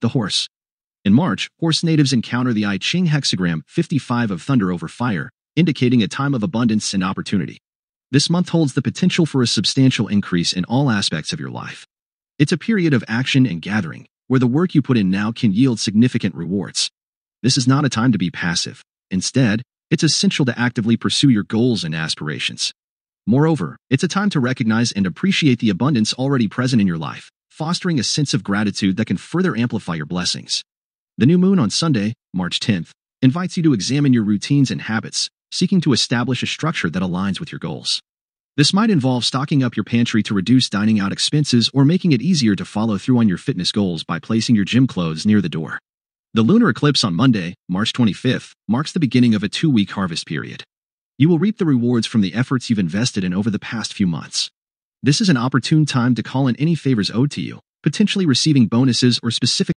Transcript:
the horse. In March, horse natives encounter the I Ching hexagram 55 of thunder over fire, indicating a time of abundance and opportunity. This month holds the potential for a substantial increase in all aspects of your life. It's a period of action and gathering, where the work you put in now can yield significant rewards. This is not a time to be passive. Instead, it's essential to actively pursue your goals and aspirations. Moreover, it's a time to recognize and appreciate the abundance already present in your life, fostering a sense of gratitude that can further amplify your blessings. The new moon on Sunday, March 10th, invites you to examine your routines and habits, seeking to establish a structure that aligns with your goals. This might involve stocking up your pantry to reduce dining out expenses or making it easier to follow through on your fitness goals by placing your gym clothes near the door. The lunar eclipse on Monday, March 25th, marks the beginning of a two-week harvest period. You will reap the rewards from the efforts you've invested in over the past few months. This is an opportune time to call in any favors owed to you, potentially receiving bonuses or specific